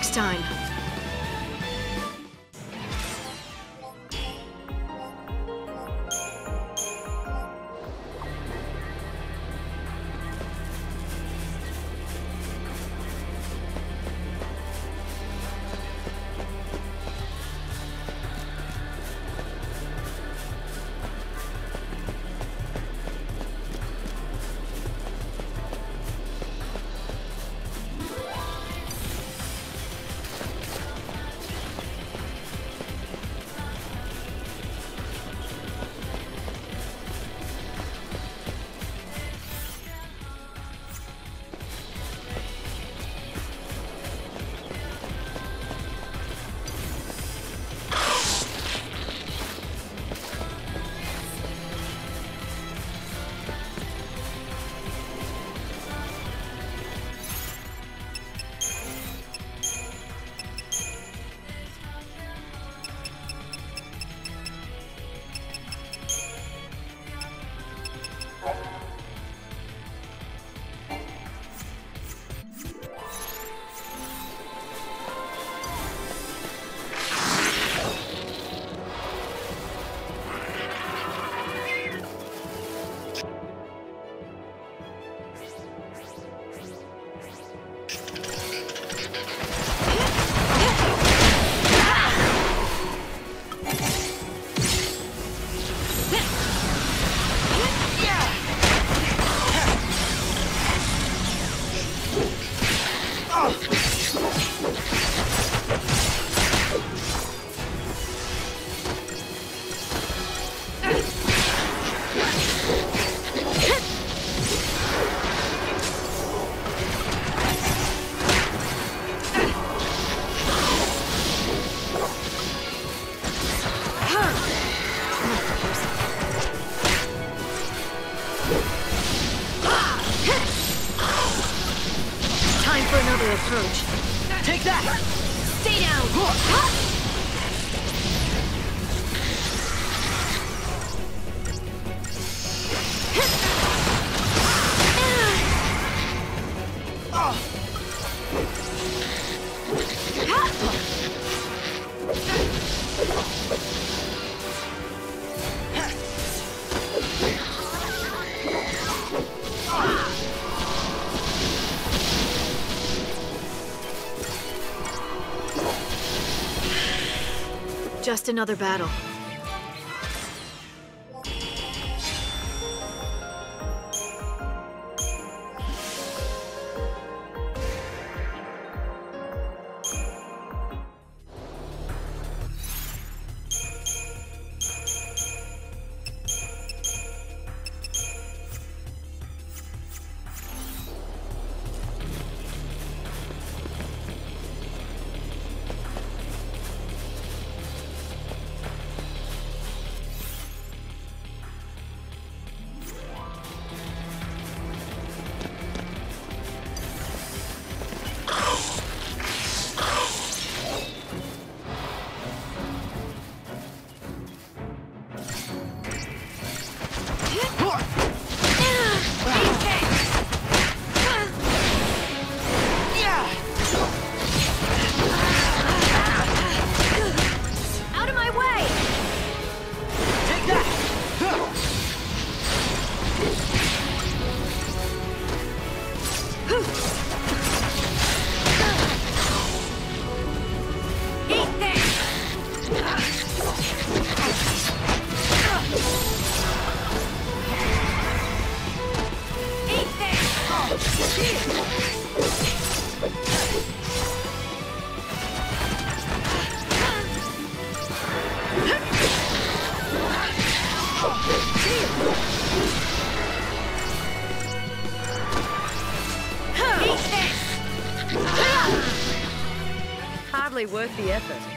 next time. Just another battle. Hardly worth the effort.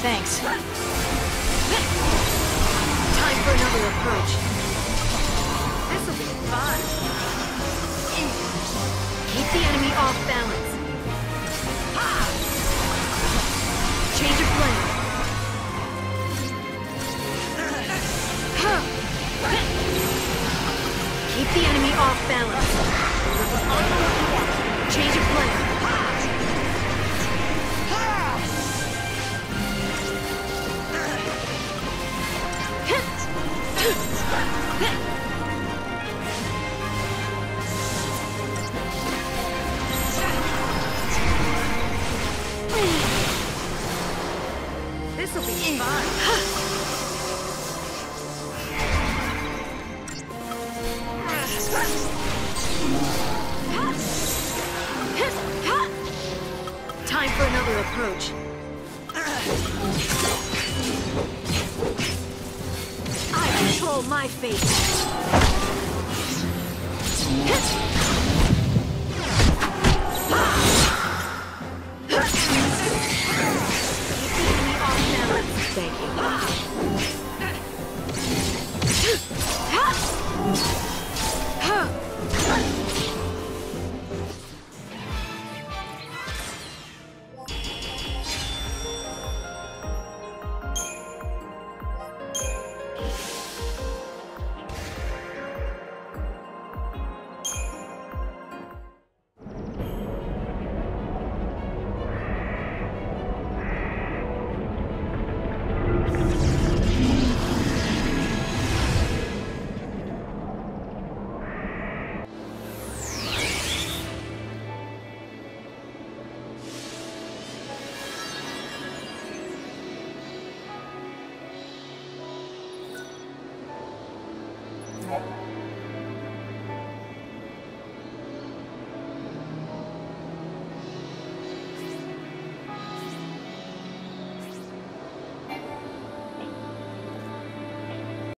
Thanks. Time for another approach. This'll be fun. Keep the enemy off balance. Change of plan. Keep the enemy off balance. Change of plan. This'll be fun. Time for another approach. I control my fate.